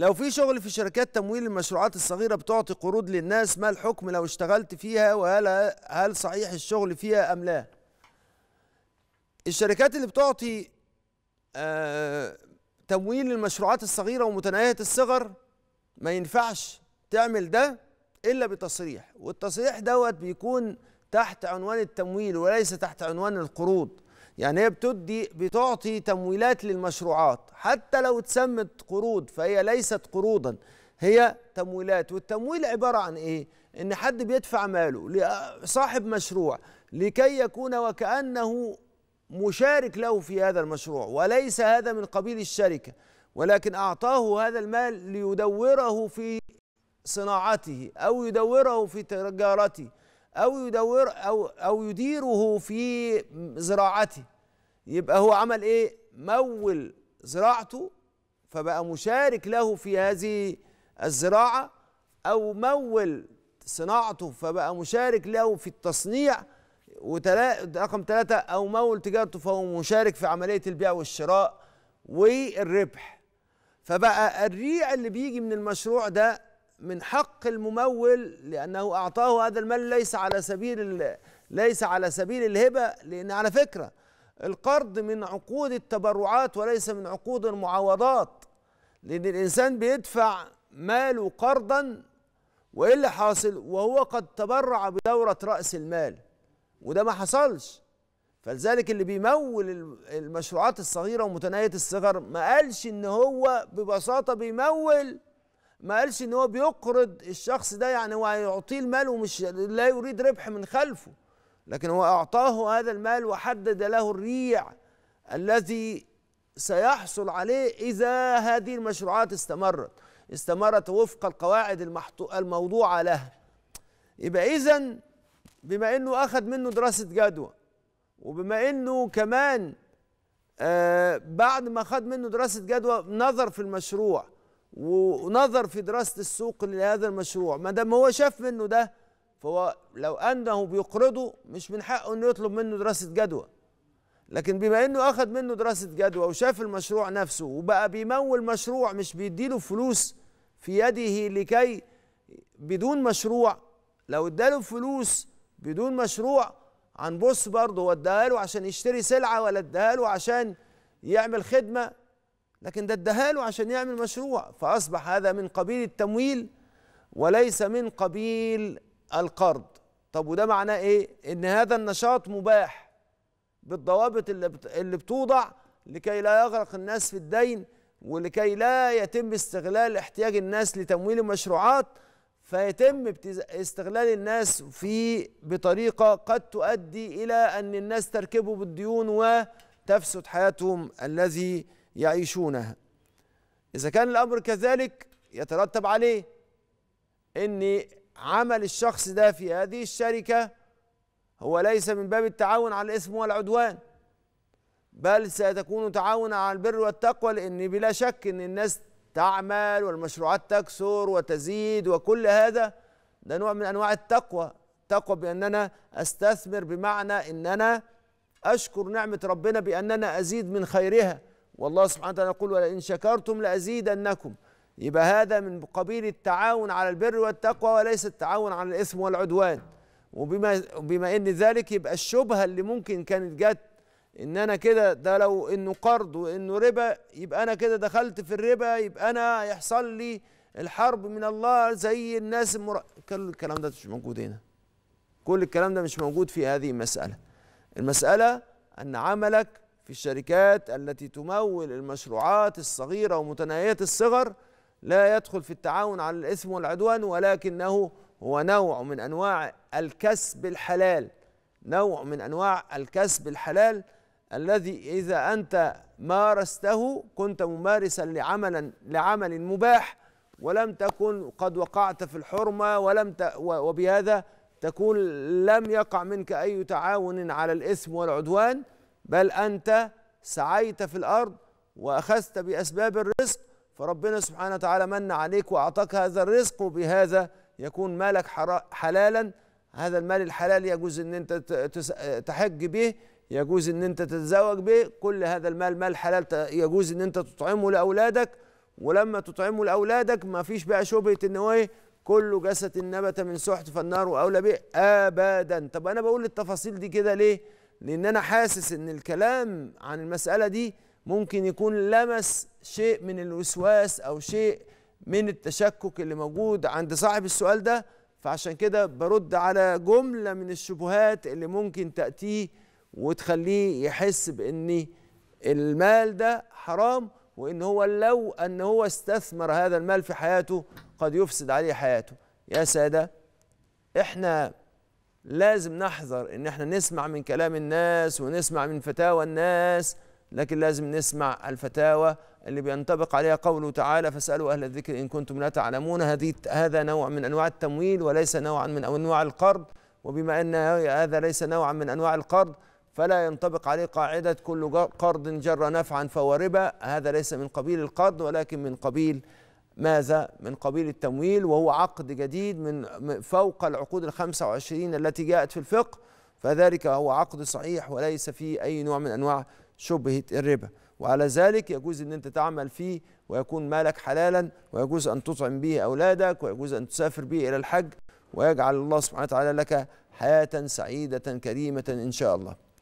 لو في شغل في شركات تمويل المشروعات الصغيرة بتعطي قروض للناس ما الحكم لو اشتغلت فيها؟ وهل هل صحيح الشغل فيها أم لا؟ الشركات اللي بتعطي آه تمويل المشروعات الصغيرة ومتناهية الصغر ما ينفعش تعمل ده إلا بتصريح والتصريح دوت بيكون تحت عنوان التمويل وليس تحت عنوان القروض. يعني هي بتدي بتعطي تمويلات للمشروعات. حتى لو اتسمت قروض فهي ليست قروضا هي تمويلات. والتمويل عبارة عن إيه؟ إن حد بيدفع ماله لصاحب مشروع لكي يكون وكأنه مشارك له في هذا المشروع وليس هذا من قبيل الشركة. ولكن أعطاه هذا المال ليدوره في صناعته أو يدوره في تجارته أو يدور أو أو يديره في زراعته. يبقى هو عمل إيه؟ مول زراعته فبقى مشارك له في هذه الزراعة أو مول صناعته فبقى مشارك له في التصنيع رقم ثلاثة أو مول تجارته فهو مشارك في عملية البيع والشراء والربح فبقى الريع اللي بيجي من المشروع ده من حق الممول لأنه أعطاه هذا المال ليس على سبيل ليس على سبيل الهبة لأن على فكرة القرض من عقود التبرعات وليس من عقود المعاوضات لأن الإنسان بيدفع ماله قرضا وإيه اللي حاصل؟ وهو قد تبرع بدورة رأس المال وده ما حصلش. فلذلك اللي بيمول المشروعات الصغيرة ومتناهية الصغر ما قالش إن هو ببساطة بيمول ما قالش إن هو بيقرض الشخص ده يعني هو هيعطيه المال ومش لا يريد ربح من خلفه. لكن هو أعطاه هذا المال وحدد له الريع الذي سيحصل عليه إذا هذه المشروعات استمرت. استمرت وفق القواعد الموضوعة لها. يبقى إذا بما إنه أخذ منه دراسة جدوى وبما إنه كمان آه بعد ما خد منه دراسة جدوى نظر في المشروع ونظر في دراسة السوق لهذا المشروع ما دام هو شاف منه ده فهو لو أنه بيقرضه مش من حقه أنه يطلب منه دراسة جدوى. لكن بما أنه أخذ منه دراسة جدوى وشاف المشروع نفسه وبقى بيمول مشروع مش بيديله فلوس في يده لكي بدون مشروع لو اداله فلوس بدون مشروع هنبص برضه هو اداها له عشان يشتري سلعة ولا اداها له عشان يعمل خدمة؟ لكن ده اداها له عشان يعمل مشروع فأصبح هذا من قبيل التمويل وليس من قبيل القرض. طب وده معناه إيه؟ إن هذا النشاط مباح بالضوابط اللي بتوضع لكي لا يغرق الناس في الدين ولكي لا يتم استغلال احتياج الناس لتمويل المشروعات فيتم استغلال الناس في بطريقة قد تؤدي إلى أن الناس تركبوا بالديون وتفسد حياتهم الذي يعيشونها إذا كان الأمر كذلك يترتب عليه أن عمل الشخص ده في هذه الشركة هو ليس من باب التعاون على الإثم والعدوان بل ستكون تعاونا على البر والتقوى لأن بلا شك أن الناس تعمل والمشروعات تكثر وتزيد وكل هذا ده نوع من أنواع التقوى التقوى بأننا أستثمر بمعنى أننا أشكر نعمة ربنا بأننا أزيد من خيرها. والله سبحانه وتعالى يقول ولئن شكرتم لأزيدنكم. يبقى هذا من قبيل التعاون على البر والتقوى وليس التعاون على الإثم والعدوان. وبما بما إن ذلك يبقى الشبهة اللي ممكن كانت جت إن أنا كده ده لو إنه قرض وإنه ربا يبقى أنا كده دخلت في الربا يبقى أنا يحصل لي الحرب من الله زي الناس المر... كل الكلام ده مش موجود هنا. كل الكلام ده مش موجود في هذه المسألة. المسألة أن عملك في الشركات التي تمول المشروعات الصغيرة ومتناهية الصغر لا يدخل في التعاون على الإثم والعدوان ولكنه هو نوع من أنواع الكسب الحلال. نوع من أنواع الكسب الحلال الذي إذا أنت مارسته كنت ممارسا لعمل لعمل مباح ولم تكن قد وقعت في الحرمة ولم ت وبهذا تكون لم يقع منك أي تعاون على الإثم والعدوان بل أنت سعيت في الأرض وأخذت بأسباب الرزق فربنا سبحانه وتعالى من عليك وأعطاك هذا الرزق وبهذا يكون مالك حلالا. هذا المال الحلال يجوز أن أنت تحج به يجوز أن أنت تتزوج به. كل هذا المال مال حلال يجوز أن أنت تطعمه لأولادك. ولما تطعمه لأولادك ما فيش بقى شبهة إن هو إيه كل جسد نبت من سحت فالنار أولى به ابدا. طب أنا بقول التفاصيل دي كده ليه؟ لأن أنا حاسس إن الكلام عن المسألة دي ممكن يكون لمس شيء من الوسواس أو شيء من التشكك اللي موجود عند صاحب السؤال ده. فعشان كده برد على جملة من الشبهات اللي ممكن تأتيه وتخليه يحس بإن المال ده حرام وإن هو لو أن هو استثمر هذا المال في حياته قد يفسد عليه حياته. يا سادة إحنا لازم نحذر إن إحنا نسمع من كلام الناس ونسمع من فتاوى الناس لكن لازم نسمع الفتاوى اللي بينطبق عليها قوله تعالى فاسألوا أهل الذكر إن كنتم لا تعلمون. هذه هذا نوع من أنواع التمويل وليس نوعا من أنواع القرض. وبما أن هذا ليس نوعا من أنواع القرض فلا ينطبق عليه قاعدة كل قرض جر نفعا فهو ربا. هذا ليس من قبيل القرض ولكن من قبيل ماذا؟ من قبيل التمويل وهو عقد جديد من فوق العقود الخمسة وعشرين التي جاءت في الفقه. فذلك هو عقد صحيح وليس فيه أي نوع من أنواع شبهة الربا. وعلى ذلك يجوز أن أنت تعمل فيه ويكون مالك حلالا ويجوز أن تطعم به أولادك ويجوز أن تسافر به إلى الحج ويجعل الله سبحانه وتعالى لك حياة سعيدة كريمة إن شاء الله.